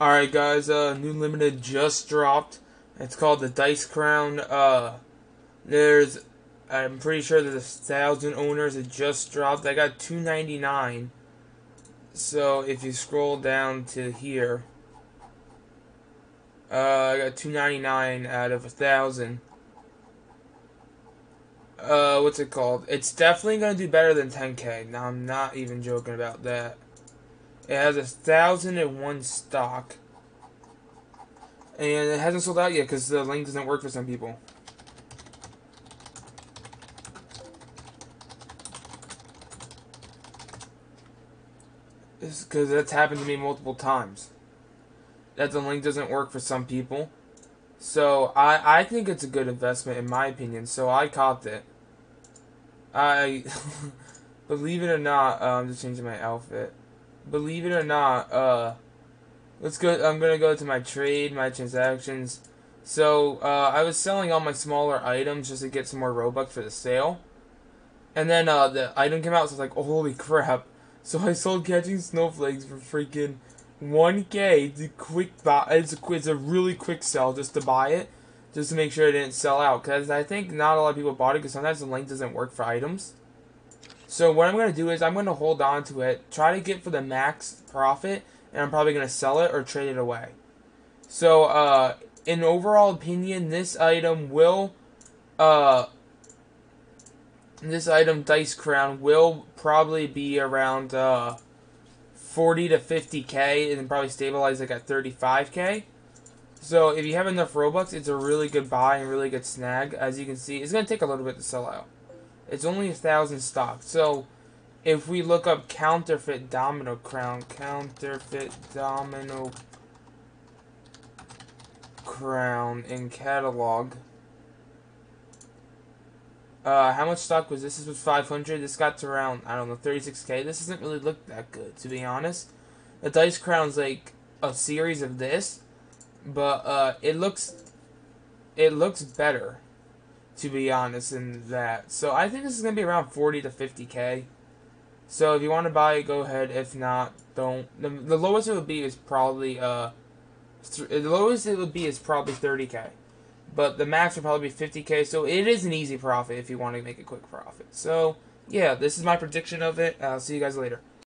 Alright guys, uh, new limited just dropped. It's called the Dice Crown. Uh, there's, I'm pretty sure there's a thousand owners. It just dropped. I got 299. So if you scroll down to here, uh, I got 299 out of a thousand. Uh, what's it called? It's definitely gonna do better than 10k. Now I'm not even joking about that. It has a thousand and one stock. And it hasn't sold out yet because the link doesn't work for some people. Because that's happened to me multiple times. That the link doesn't work for some people. So I I think it's a good investment in my opinion. So I copped it. I believe it or not, uh, I'm just changing my outfit believe it or not, uh, let's go. I'm gonna go to my trade, my transactions. So uh, I was selling all my smaller items just to get some more Robux for the sale, and then uh, the item came out. So I was like, oh, holy crap! So I sold catching snowflakes for freaking 1k. It's a quick buy. It's a it's a really quick sell just to buy it, just to make sure it didn't sell out. Because I think not a lot of people bought it because sometimes the link doesn't work for items. So what I'm going to do is I'm going to hold on to it, try to get for the max profit, and I'm probably going to sell it or trade it away. So, uh, in overall opinion, this item will, uh, this item, Dice Crown, will probably be around, uh, 40 to 50k and probably stabilize like at 35k. So if you have enough Robux, it's a really good buy and really good snag. As you can see, it's going to take a little bit to sell out. It's only a thousand stock. So if we look up counterfeit domino crown, counterfeit domino crown in catalog. Uh, how much stock was this? This was 500. This got to around, I don't know, 36k. This doesn't really look that good, to be honest. The Dice Crown's like a series of this, but uh, it looks, it looks better to be honest, in that. So I think this is going to be around 40 to 50k. So if you want to buy it, go ahead. If not, don't. The, the lowest it would be is probably, uh, the lowest it would be is probably 30k. But the max would probably be 50k, so it is an easy profit if you want to make a quick profit. So, yeah, this is my prediction of it. I'll see you guys later.